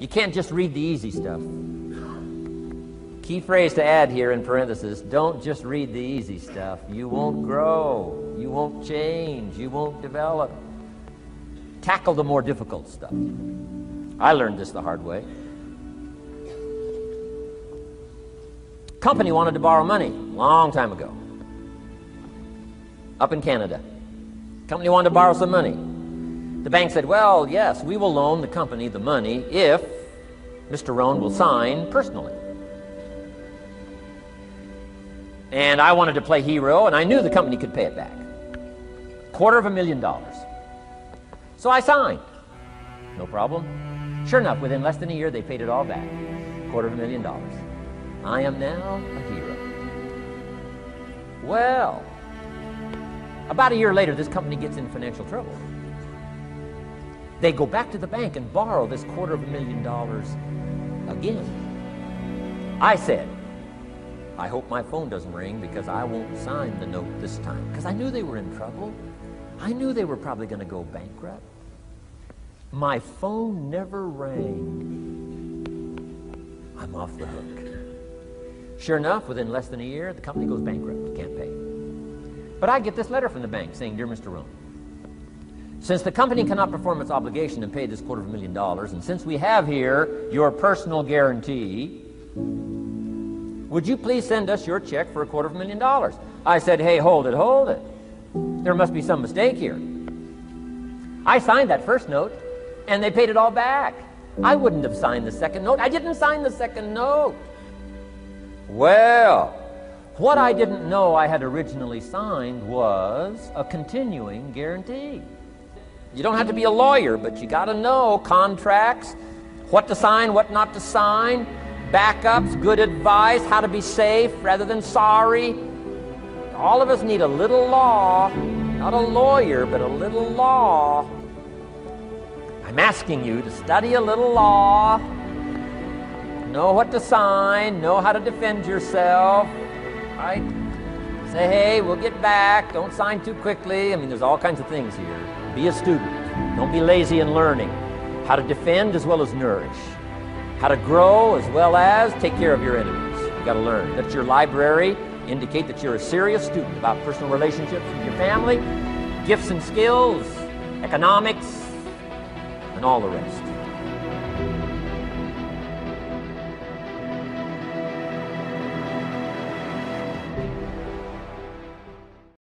You can't just read the easy stuff. Key phrase to add here in parenthesis don't just read the easy stuff. You won't grow. You won't change. You won't develop. Tackle the more difficult stuff. I learned this the hard way. Company wanted to borrow money a long time ago. Up in Canada. Company wanted to borrow some money. The bank said, Well, yes, we will loan the company the money if Mr. Rohn will sign personally. And I wanted to play hero, and I knew the company could pay it back. Quarter of a million dollars. So I signed. No problem. Sure enough, within less than a year, they paid it all back. Quarter of a million dollars. I am now a hero. Well, about a year later, this company gets in financial trouble. They go back to the bank and borrow this quarter of a million dollars again. I said, I hope my phone doesn't ring because I won't sign the note this time. Because I knew they were in trouble. I knew they were probably going to go bankrupt. My phone never rang. I'm off the hook. Sure enough, within less than a year, the company goes bankrupt. Can't pay. But I get this letter from the bank saying, Dear Mr. Rohn, since the company cannot perform its obligation and pay this quarter of a million dollars, and since we have here your personal guarantee, would you please send us your check for a quarter of a million dollars? I said, Hey, hold it, hold it. There must be some mistake here. I signed that first note, and they paid it all back. I wouldn't have signed the second note. I didn't sign the second note. Well, what I didn't know I had originally signed was a continuing guarantee. You don't have to be a lawyer, but you got to know contracts, what to sign, what not to sign, backups, good advice, how to be safe rather than sorry. All of us need a little law, not a lawyer, but a little law. I'm asking you to study a little law, know what to sign, know how to defend yourself, right? Say, hey, we'll get back. Don't sign too quickly. I mean, there's all kinds of things here. Be a student. Don't be lazy in learning. How to defend as well as nourish. How to grow as well as take care of your enemies. You got to learn. Let your library indicate that you're a serious student about personal relationships with your family, gifts and skills, economics, and all the rest.